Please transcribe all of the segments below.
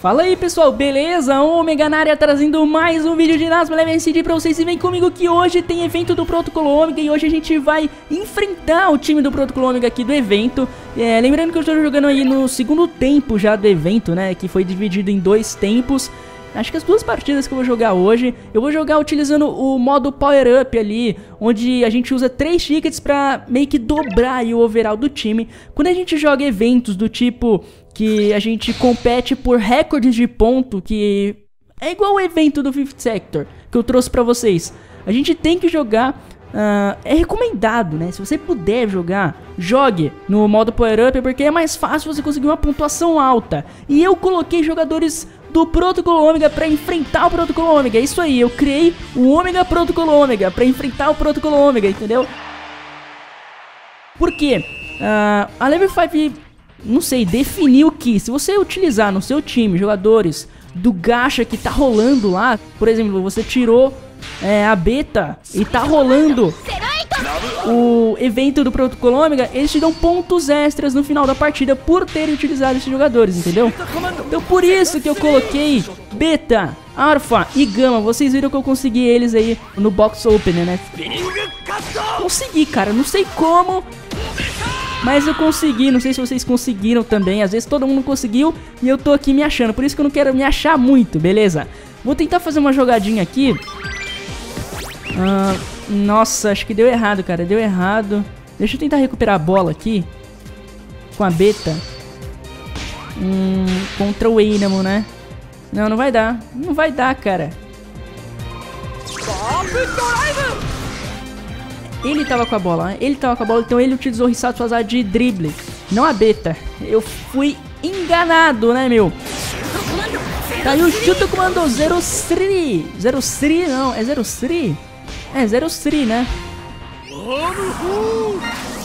Fala aí pessoal, beleza? Omega na área trazendo mais um vídeo de Nasma Eleven CD pra vocês. E vem comigo que hoje tem evento do Protocolo Ômega e hoje a gente vai enfrentar o time do Protocolo Ômega aqui do evento. É, Lembrando que eu estou jogando aí no segundo tempo já do evento, né, que foi dividido em dois tempos Acho que as duas partidas que eu vou jogar hoje, eu vou jogar utilizando o modo Power Up ali, onde a gente usa três tickets pra meio que dobrar o overall do time. Quando a gente joga eventos do tipo que a gente compete por recordes de ponto, que é igual o evento do Fifth Sector que eu trouxe pra vocês. A gente tem que jogar Uh, é recomendado, né? Se você puder jogar, jogue no modo Power Up, porque é mais fácil você conseguir uma pontuação alta. E eu coloquei jogadores do Protocolo Ômega para enfrentar o Protocolo Ômega. É isso aí, eu criei o Ômega Protocolo Ômega para enfrentar o Protocolo Ômega, entendeu? Por quê? Uh, a Level 5, não sei, definiu que se você utilizar no seu time jogadores do gacha que tá rolando lá, por exemplo, você tirou é, a beta e tá rolando o evento do Protocolo Ômega, eles te dão pontos extras no final da partida por terem utilizado esses jogadores, entendeu? Então por isso que eu coloquei Beta, Alpha e Gama. Vocês viram que eu consegui eles aí no Box Opener, né? Consegui, cara. Não sei como, mas eu consegui, não sei se vocês conseguiram também. Às vezes todo mundo conseguiu e eu tô aqui me achando. Por isso que eu não quero me achar muito, beleza? Vou tentar fazer uma jogadinha aqui. Ah, nossa, acho que deu errado, cara. Deu errado. Deixa eu tentar recuperar a bola aqui. Com a beta. Hum, contra o Einamo, né? Não, não vai dar. Não vai dar, cara. Ele tava com a bola, né? Ele tava com a bola, então ele utilizou o Hisatsu Azar de drible. Não a beta. Eu fui enganado, né, meu? Tá aí o Chuto comando 03. 03 não, é 03? É, Zero Three, né?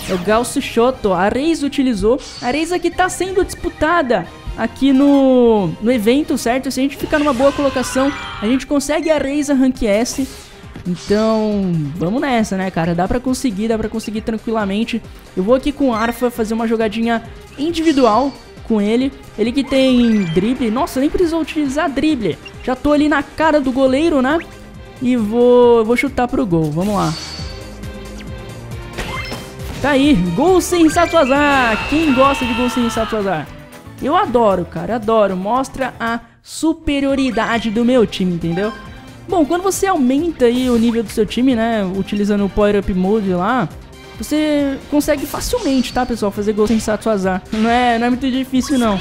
É o Galso Shoto. A Reis utilizou. A Reis aqui tá sendo disputada aqui no, no evento, certo? Se a gente ficar numa boa colocação, a gente consegue a Reis a Rank S. Então, vamos nessa, né, cara? Dá pra conseguir, dá pra conseguir tranquilamente. Eu vou aqui com o Arfa fazer uma jogadinha individual com ele. Ele que tem drible. Nossa, nem precisou utilizar drible. Já tô ali na cara do goleiro, né? E vou, vou chutar pro gol. Vamos lá. Tá aí, gol sem azar. Quem gosta de gol sem azar? Eu adoro, cara, adoro. Mostra a superioridade do meu time, entendeu? Bom, quando você aumenta aí o nível do seu time, né, utilizando o Power Up Mode lá, você consegue facilmente, tá, pessoal, fazer gol sem azar. Não é, não é muito difícil, não.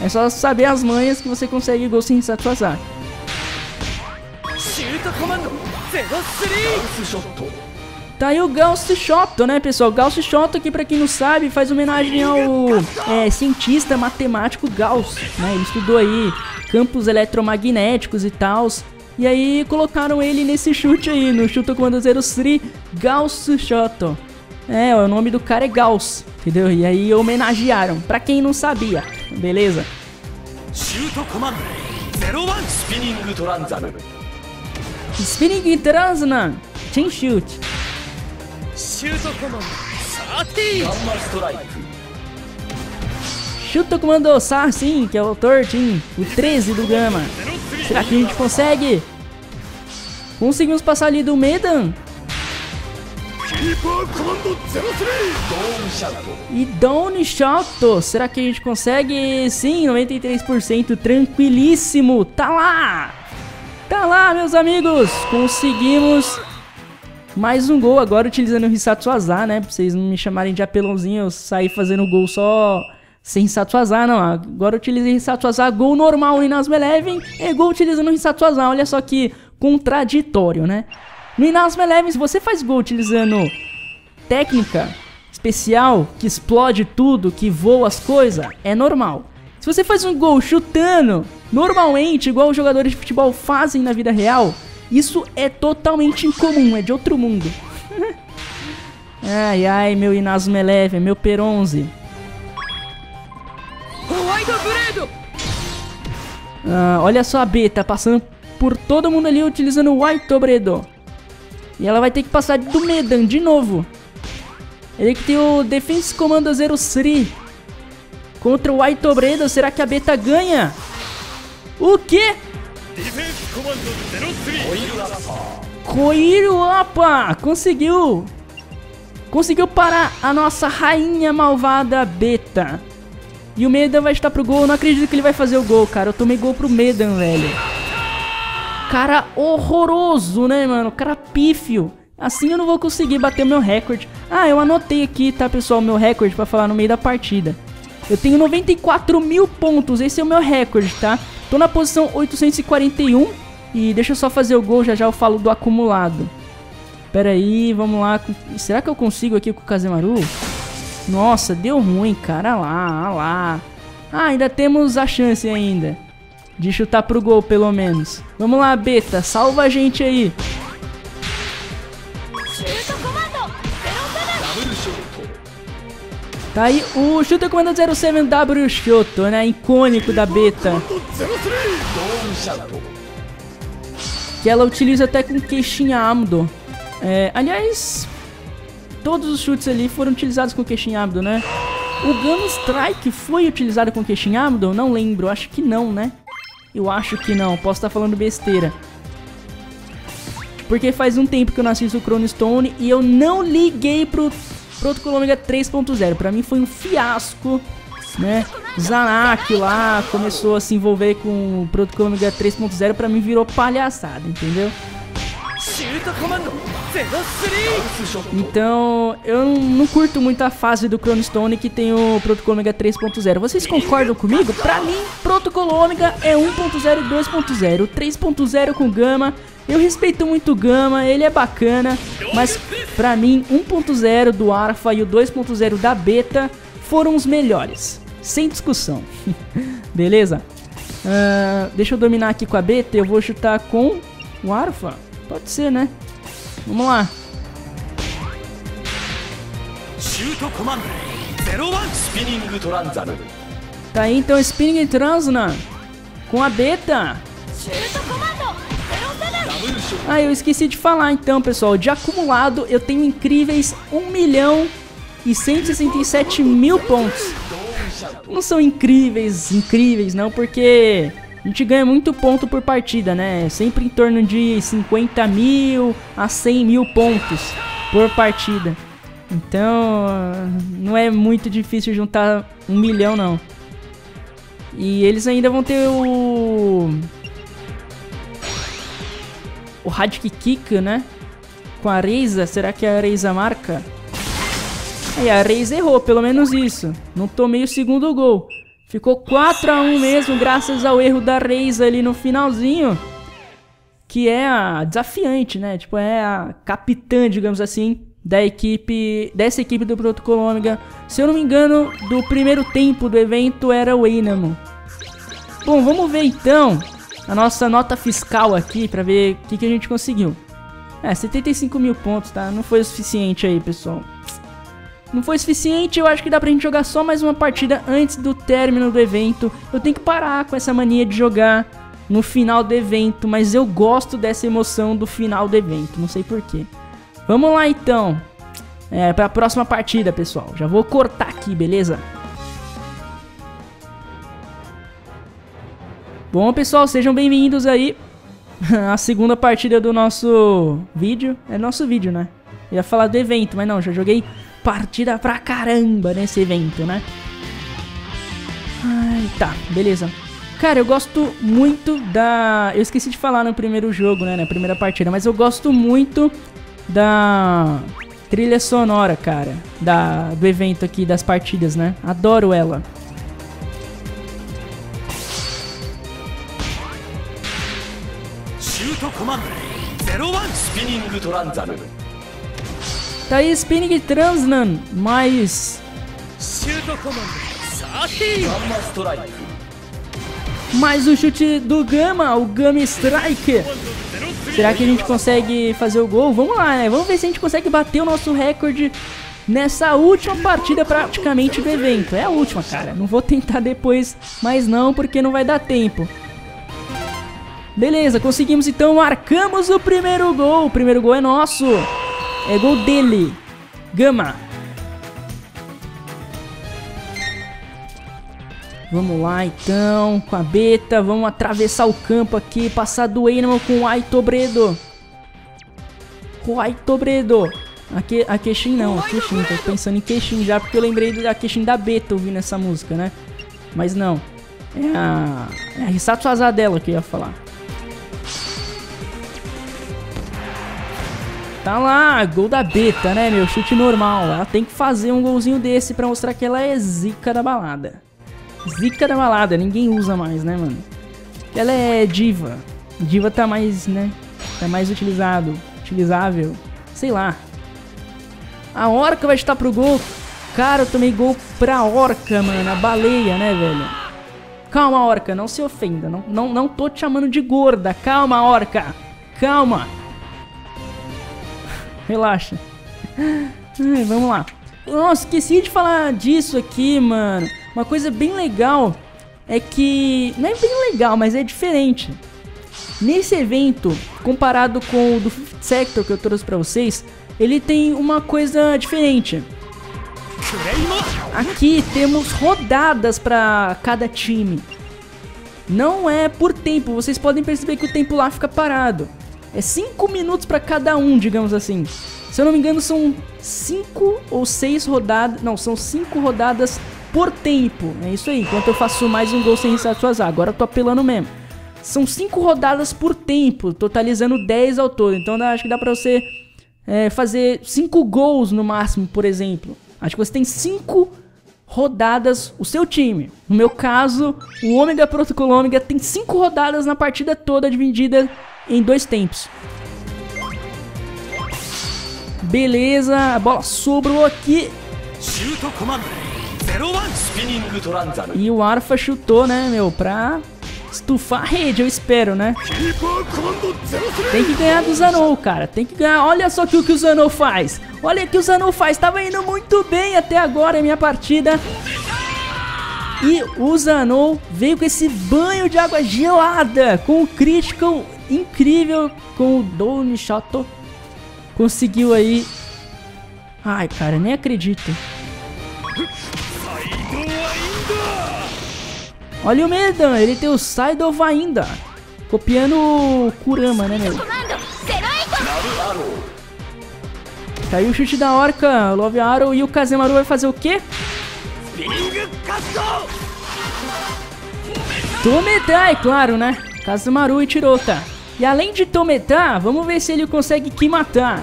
É só saber as manhas que você consegue gol sem satisfazer. Tá aí o Gauss Shoto, né, pessoal? Gauss Shoto, que pra quem não sabe, faz homenagem ao é, cientista matemático Gauss, né? Ele estudou aí campos eletromagnéticos e tal. E aí colocaram ele nesse chute aí, no chute comando 03 Gauss Shoto. É, o nome do cara é Gauss, entendeu? E aí homenagearam, pra quem não sabia, beleza? Spinning Transanan Spinning Transanan Chain Shoot Chuta o comando Sar, sim, que é o autor, sim, o 13 do Gama. Será que a gente consegue? Conseguimos passar ali do Medan? E Down Shot, será que a gente consegue? Sim, 93%, tranquilíssimo, tá lá! Tá lá, meus amigos, conseguimos mais um gol, agora utilizando o Hisatsu Azar, né, pra vocês não me chamarem de apelãozinho, eu sair fazendo gol só sem Hisatsu Azar, não, agora eu utilizei Hisatsu Azar, gol normal no Inazuma Eleven, e gol utilizando o Hisatsu Azar, olha só que contraditório, né? No Inazuma Eleven, se você faz gol utilizando técnica especial, que explode tudo, que voa as coisas, é normal. Se você faz um gol chutando, normalmente, igual os jogadores de futebol fazem na vida real, isso é totalmente incomum, é de outro mundo. ai, ai, meu Inazuma Eleven, meu Per11. Ah, olha só a B, tá passando por todo mundo ali utilizando o White Obredo. E ela vai ter que passar do Medan de novo. Ele que tem o Defense Commando 03. contra o Aitobredo. Será que a Beta ganha? O quê? Koiru Opa! Conseguiu! Conseguiu parar a nossa rainha malvada Beta. E o Medan vai estar pro gol. Eu não acredito que ele vai fazer o gol, cara. Eu tomei gol pro Medan, velho. Cara horroroso, né, mano? Cara pífio. Assim eu não vou conseguir bater o meu recorde. Ah, eu anotei aqui, tá, pessoal, meu recorde pra falar no meio da partida. Eu tenho 94 mil pontos, esse é o meu recorde, tá? Tô na posição 841 e deixa eu só fazer o gol, já já eu falo do acumulado. Pera aí, vamos lá. Será que eu consigo aqui com o Kazemaru? Nossa, deu ruim, cara. lá, lá. Ah, ainda temos a chance ainda. De chutar pro gol, pelo menos. Vamos lá, Beta. Salva a gente aí. Tá aí o Shooter Comando 07W Shoto, né? Icônico da beta. Que ela utiliza até com queixinha Amdo. É, aliás, todos os chutes ali foram utilizados com queixinha Amdo, né? O Gun Strike foi utilizado com queixinha Amdo? Não lembro, acho que não, né? Eu acho que não, posso estar falando besteira. Porque faz um tempo que eu não assisto o Chrono Stone e eu não liguei pro Protocolo Ômega 3.0. Pra mim foi um fiasco, né? Zanak lá começou a se envolver com o Protocolo Ômega 3.0. Pra mim virou palhaçada, entendeu? Então, eu não curto muito a fase do Chrono Stone que tem o Protocolo Ômega 3.0. Vocês concordam comigo? Pra mim, Protocolo Ômega é 1.0 e 2.0. 3.0 com Gama eu respeito muito o Gama, ele é bacana, mas pra mim 1.0 do Alpha e o 2.0 da Beta foram os melhores, sem discussão. Beleza? Uh, deixa eu dominar aqui com a Beta, eu vou chutar com o Alpha. Pode ser, né? Vamos lá. Tá aí então Spinning Transna com a Beta. Ah, eu esqueci de falar então, pessoal. De acumulado, eu tenho incríveis 1 milhão e 167 mil pontos. Não são incríveis, incríveis, não, porque a gente ganha muito ponto por partida, né? Sempre em torno de 50 mil a 100 mil pontos por partida. Então, não é muito difícil juntar um milhão, não. E eles ainda vão ter o o Hadkick Kick, né? Com a Reisa, será que a Reisa marca? E a Reisa errou, pelo menos isso. Não tomei o segundo gol. Ficou 4 a 1 mesmo, graças ao erro da Reisa ali no finalzinho. Que é a desafiante, né? Tipo, é a capitã, digamos assim, da equipe, dessa equipe do Protocolo Ômega. Se eu não me engano, do primeiro tempo do evento era o Einamo. Bom, vamos ver então a nossa nota fiscal aqui pra ver o que, que a gente conseguiu. É, 75 mil pontos, tá? Não foi o suficiente aí, pessoal. Não foi suficiente, eu acho que dá pra gente jogar só mais uma partida antes do término do evento. Eu tenho que parar com essa mania de jogar no final do evento, mas eu gosto dessa emoção do final do evento, não sei porquê. Vamos lá então, é, pra próxima partida, pessoal. Já vou cortar aqui, beleza? Bom, pessoal, sejam bem-vindos aí à segunda partida do nosso vídeo. É nosso vídeo, né? Ia falar do evento, mas não, já joguei partida pra caramba nesse evento, né? Ai, tá, beleza. Cara, eu gosto muito da... Eu esqueci de falar no primeiro jogo, né? Na primeira partida, mas eu gosto muito da trilha sonora, cara. Da... Do evento aqui, das partidas, né? Adoro ela. Tá aí Spinning Transnan, mais... Mais o chute do Gama, o Gama Strike. Será que a gente consegue fazer o gol? Vamos lá, né? Vamos ver se a gente consegue bater o nosso recorde nessa última partida praticamente do evento. É a última, cara. Não vou tentar depois mais não, porque não vai dar tempo. Beleza, conseguimos então, marcamos o primeiro gol. O primeiro gol é nosso. É gol dele. Gama. Vamos lá então, com a beta, vamos atravessar o campo aqui, passar do Animal com o Aitobredo. O Aitobredo. Aqui, a Keshin não, a Keshin, tô pensando em Keshin já porque eu lembrei da Keshin da beta ouvindo essa música, né? Mas não, é a, é a Azadela que eu ia falar. Tá lá, gol da beta, né, meu? Chute normal. Ela tem que fazer um golzinho desse pra mostrar que ela é zica da balada. Zica da balada, ninguém usa mais, né, mano? Ela é diva. Diva tá mais, né? Tá mais utilizado. Utilizável. Sei lá. A orca vai estar pro gol. Cara, eu tomei gol pra orca, mano. A baleia, né, velho? Calma, orca. Não se ofenda. Não, não, não tô te chamando de gorda. Calma, orca. Calma. Relaxa. Ai, vamos lá. Nossa, esqueci de falar disso aqui, mano. Uma coisa bem legal é que. Não é bem legal, mas é diferente. Nesse evento, comparado com o do Fifth Sector que eu trouxe pra vocês, ele tem uma coisa diferente. Aqui temos rodadas para cada time. Não é por tempo, vocês podem perceber que o tempo lá fica parado. É 5 minutos para cada um, digamos assim. Se eu não me engano, são 5 ou 6 rodadas. Não, são 5 rodadas por tempo. É isso aí. Enquanto eu faço mais um gol sem suas Agora eu tô apelando mesmo. São 5 rodadas por tempo, totalizando 10 ao todo. Então acho que dá pra você é, fazer 5 gols no máximo, por exemplo. Acho que você tem 5 rodadas o seu time. No meu caso, o Ômega Protocolo Ômega tem 5 rodadas na partida toda dividida em dois tempos. Beleza, a bola sobrou aqui. E o Arfa chutou, né, meu, pra estufar a rede, eu espero, né? Tem que ganhar do Zanou, cara. Tem que ganhar. Olha só que o que o Zanou faz. Olha o que o Zanou faz. Tava indo muito bem até agora em minha partida. E o Zanou veio com esse banho de água gelada. Com o critical incrível. Com o Doni Shoto. Conseguiu aí. Ai, cara, nem acredito. Olha o Medan, ele tem o Saidova ainda. Copiando o Kurama, né, meu? Caiu o chute da Orca, Love Arrow e o Kazemaru vai fazer o quê? Tometa, é claro, né? Kazemaru e Tirota. E além de Tometa, vamos ver se ele consegue Kimata.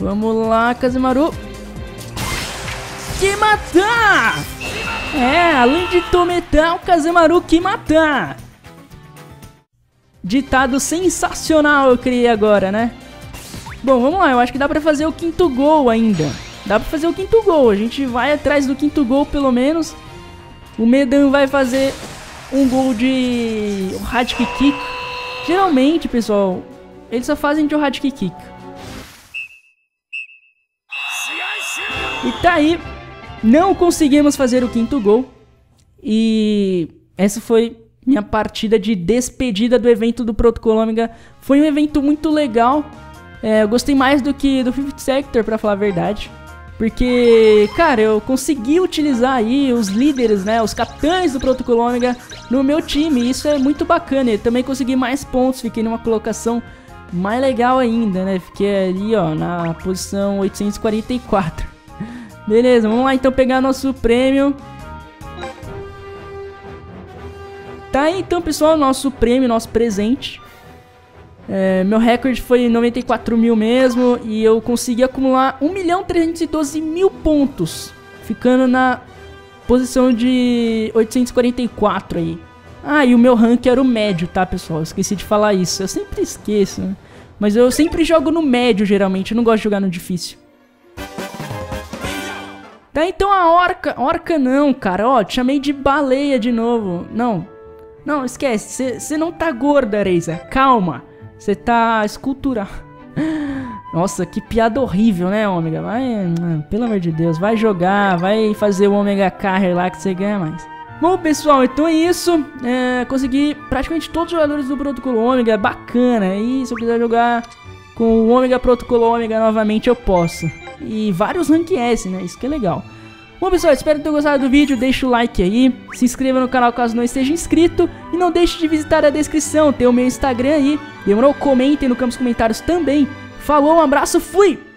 Vamos lá, Kazemaru matar! É, além de Tometar, o Kazemaru matar! Ditado sensacional eu criei agora, né? Bom, vamos lá, eu acho que dá pra fazer o quinto gol ainda. Dá pra fazer o quinto gol, a gente vai atrás do quinto gol pelo menos. O Medan vai fazer um gol de Hadkick Kick. Geralmente, pessoal, eles só fazem de Hadkick Kick. E tá aí não conseguimos fazer o quinto gol. E essa foi minha partida de despedida do evento do Protocolo Ômega. Foi um evento muito legal. É, eu gostei mais do que do Fifth Sector, para falar a verdade. Porque, cara, eu consegui utilizar aí os líderes, né, os capitães do Protocolo Ômega no meu time. Isso é muito bacana. Também consegui mais pontos, fiquei numa colocação mais legal ainda, né? Fiquei ali, ó, na posição 844. Beleza, vamos lá então pegar nosso prêmio. Tá então, pessoal, nosso prêmio, nosso presente. É, meu recorde foi 94 mil mesmo e eu consegui acumular 1 milhão 312 mil pontos, ficando na posição de 844 aí. Ah, e o meu rank era o médio, tá, pessoal? Esqueci de falar isso. Eu sempre esqueço, né? Mas eu sempre jogo no médio, geralmente. Eu não gosto de jogar no difícil. Tá, então a orca... Orca não, cara. Ó, te chamei de baleia de novo. Não. Não, esquece. Você não tá gorda, Reisa. Calma. Você tá escultural. Nossa, que piada horrível, né, Ômega? Vai... Pelo amor de Deus. Vai jogar. Vai fazer o Ômega Carrier lá que você ganha mais. Bom, pessoal, então é isso. É, consegui praticamente todos os jogadores do Protocolo Ômega. Bacana. E se eu quiser jogar com o Ômega Protocolo Ômega novamente, eu posso. E vários Rank S, né? Isso que é legal. Bom, pessoal, espero ter gostado do vídeo. Deixa o like aí, se inscreva no canal caso não esteja inscrito e não deixe de visitar a descrição, tem o meu Instagram aí. Demorou? Comentem no campo dos comentários também. Falou, um abraço, fui!